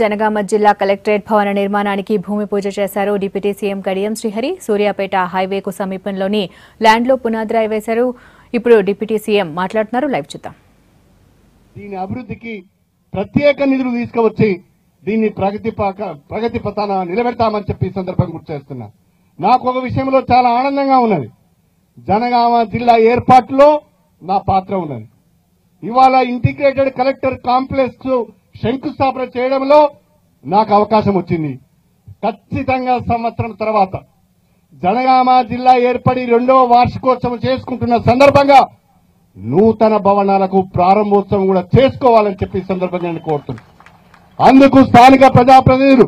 జనగామ జిల్లా కలెక్టరేట్ భవన నిర్మాణానికి భూమి పూజ చేశారు డిప్యూటీ సీఎం కడియం శ్రీహరి. సూర్యాపేట హైవేకు సమీపంలోని ల్యాండ్లో పునాదిరాయి వేశారు ఇప్పుడు డిప్యూటీ సీఎం మాట్లాడుతున్నారు. లైవ్ చూద్దాం. దీని అభివృద్ధికి ప్రత్యేక నిధులు తీసుకువచ్చి దీన్ని ప్రగతి ప్రగతి పథాన నిలబెడతామని చెప్పి సందర్భంగా గుర్తు చేస్తున్నా. నాకు ఒక విషయంలో చాలా ఆనందంగా ఉన్నది. జనగామ జిల్లా ఏర్పాటులో నా పాత్ర ఉన్నది. ఇవాళ ఇంటిగ్రేటెడ్ కలెక్టర్ కాంప్లెక్స్ శంకుస్థాపన చేయడంలో నాకు అవకాశం వచ్చింది. ఖచ్చితంగా సంవత్సరం తర్వాత జనగామ జిల్లా ఏర్పడి రెండవ వార్షికోత్సవం చేసుకుంటున్న సందర్భంగా నూతన భవనాలకు ప్రారంభోత్సవం కూడా చేసుకోవాలని చెప్పి సందర్భంగా నేను కోరుతున్నాను. అందుకు స్థానిక ప్రజాప్రతినిధులు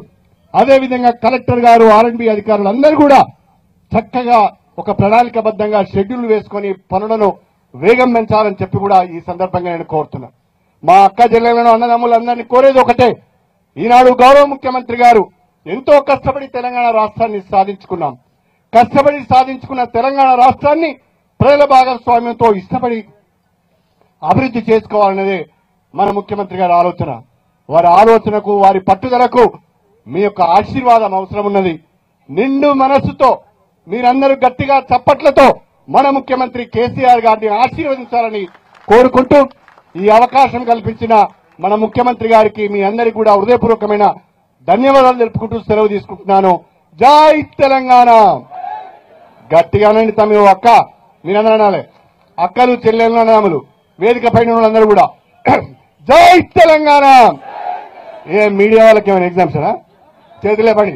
అదేవిధంగా కలెక్టర్ గారు ఆర్ఎండ్బి అధికారులు అందరూ కూడా చక్కగా ఒక ప్రణాళికబద్ధంగా షెడ్యూల్ వేసుకొని పనులను వేగం పెంచాలని చెప్పి కూడా ఈ సందర్భంగా నేను కోరుతున్నాను. మా అక్క జిల్లాలను అన్నదమ్ములందరినీ కోరేది ఒకటే. ఈనాడు గౌరవ ముఖ్యమంత్రి గారు ఎంతో కష్టపడి తెలంగాణ రాష్ట్రాన్ని సాధించుకున్నాం. కష్టపడి సాధించుకున్న తెలంగాణ రాష్ట్రాన్ని ప్రజల భాగస్వామ్యంతో ఇష్టపడి అభివృద్ధి చేసుకోవాలనేదే మన ముఖ్యమంత్రి గారి ఆలోచన. వారి ఆలోచనకు వారి పట్టుదలకు మీ యొక్క ఆశీర్వాదం అవసరం ఉన్నది నిండు మనస్సుతో మీరందరూ గట్టిగా చప్పట్లతో మన ముఖ్యమంత్రి కేసీఆర్ గారిని ఆశీర్వదించాలని కోరుకుంటూ ఈ అవకాశం కల్పించిన మన ముఖ్యమంత్రి గారికి మీ అందరికీ కూడా హృదయపూర్వకమైన ధన్యవాదాలు తెలుపుకుంటూ సెలవు తీసుకుంటున్నాను. జై తెలంగాణ! గట్టిగానండి తమ అక్క. మీరందరూ అనాలి. అక్కలు చెల్లెళ్ళు అన్నదమ్ములు వేదిక పైన వాళ్ళందరూ కూడా. జై తెలంగాణ! ఏ మీడియా వాళ్ళకి ఏమైనా ఎగ్జామ్స్ చేతులే పడి.